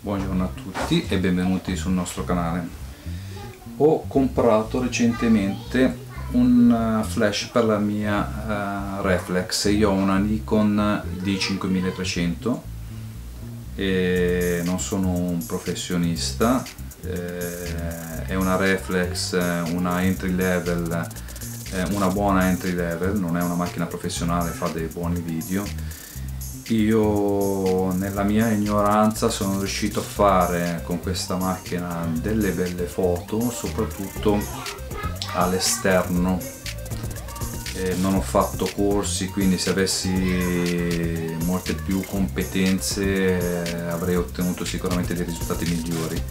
Buongiorno a tutti e benvenuti sul nostro canale. Ho comprato recentemente un uh, flash per la mia uh, reflex. Io ho una Nikon D5300 e non sono un professionista. Eh, è una reflex, una entry level, eh, una buona entry level, non è una macchina professionale, fa dei buoni video io nella mia ignoranza sono riuscito a fare con questa macchina delle belle foto soprattutto all'esterno. Eh, non ho fatto corsi quindi se avessi molte più competenze eh, avrei ottenuto sicuramente dei risultati migliori.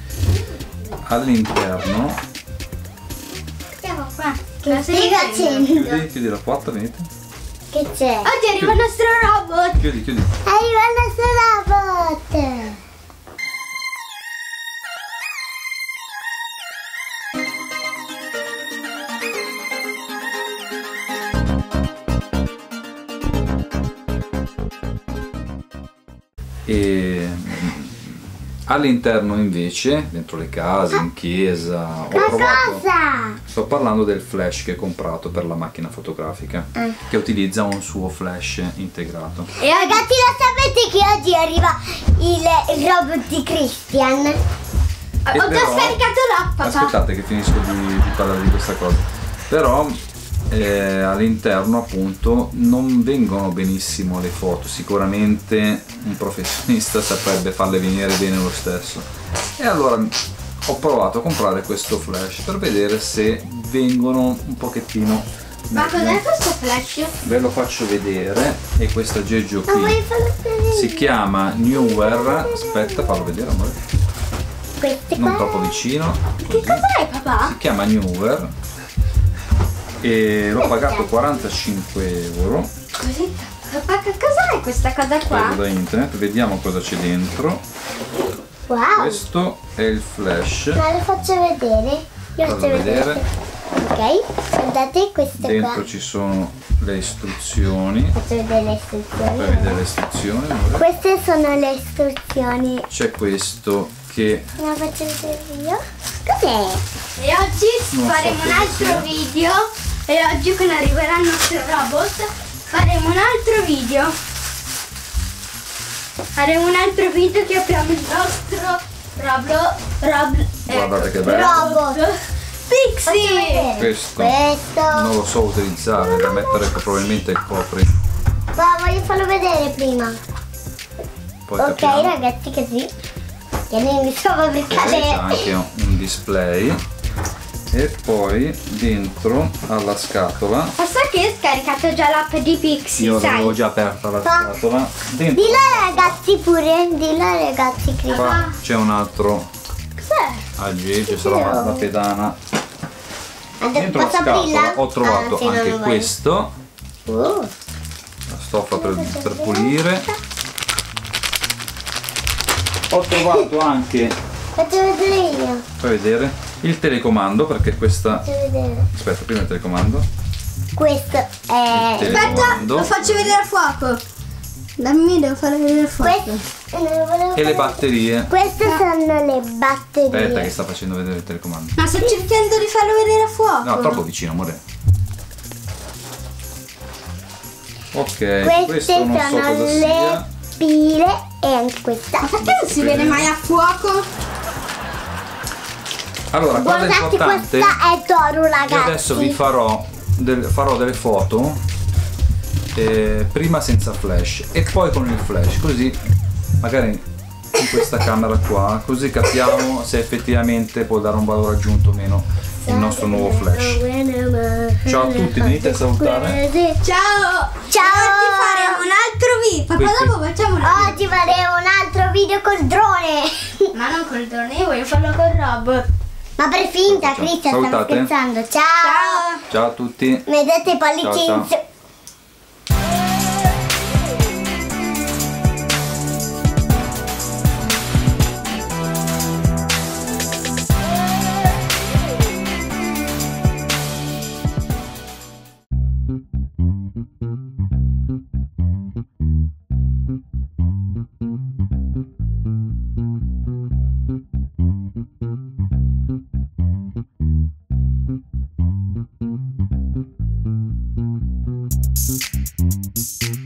All'interno. Siamo qua che stai facendo? chiudi, chiudi la porta venite che c'è? Oggi arriva il nostro robot! Chiudi, chiudi. Arriva il nostro robot! E All'interno invece, dentro le case, in chiesa, ho provato, sto parlando del flash che ho comprato per la macchina fotografica, eh. che utilizza un suo flash integrato. E ragazzi lo sapete che oggi arriva il, robot di Christian? E ho già scaricato l'app, Aspettate che finisco di, di parlare di questa cosa. Però eh, all'interno appunto non vengono benissimo le foto. Sicuramente un professionista saprebbe farle venire bene lo stesso. E allora ho provato a comprare questo flash per vedere se vengono un pochettino ma cos'è questo flash? ve lo faccio vedere e questo aggeggio qui. si chiama Newer aspetta fallo vedere amore. Non troppo vicino. Così. che cos'è papà? si chiama Newer e l'ho pagato 45 euro. Così? Cos'è questa cosa qua? Prendo da internet vediamo cosa c'è dentro. Wow. Questo è il flash. Ma lo faccio vedere. Io faccio vedere. vedere. Ok guardate questo dentro qua. ci sono le istruzioni. Faccio vedere le istruzioni. Fai vedere le istruzioni queste sono le istruzioni. C'è questo che lo faccio vedere io. Cos'è? e oggi non faremo so un altro video e oggi quando arriverà il nostro robot faremo un altro video. Faremo un altro video che apriamo il nostro robot robot guardate che bello. Robot. Pixie. Questo, questo, non lo so utilizzare da mettere probabilmente il copri. Ma voglio farlo vedere prima. Poi ok capiamo. ragazzi così. Che mi stavo per cadere c'è anche un display e poi dentro alla scatola. Posso che ho scaricato già l'app di Pixie io l'avevo già aperta la pa. scatola. Dentro. Dillo ragazzi pure dillo ragazzi qua c'è un altro. Cos'è? aggeggio sarà la, la pedana. Dentro la scatola ho trovato ah, anche questo. Uh. la stoffa per, per pulire. ho trovato anche faccio vedere io. Fai vedere il telecomando perché questa aspetta prima il telecomando. Questo è aspetta lo faccio vedere a fuoco. Dammi devo fare vedere a fuoco. Questo, e le batterie. Queste no. sono le batterie. Aspetta che sta facendo vedere il telecomando. Ma sto cercando di farlo vedere a fuoco. No troppo vicino amore. Ok queste questo non so cosa le sia pile e anche questa. Ma perché non si vede mai a fuoco? Allora, cosa Guardate, importante, questa è Toru, ragazzi. Io adesso vi farò, del, farò delle foto eh, prima senza flash e poi con il flash, così magari in questa camera qua, così capiamo se effettivamente può dare un valore aggiunto o meno il nostro nuovo flash. Ciao a tutti, venite a salutare. Ciao! Ciao! Oggi faremo un altro video. Papà, dopo facciamo un Oggi faremo un altro video col drone. Ma non col drone, io voglio farlo col robot. Ma per finta, Cristian, stavo scherzando. Ciao! Ciao! Ciao a tutti! Mettete i pollici ciao, ciao. Música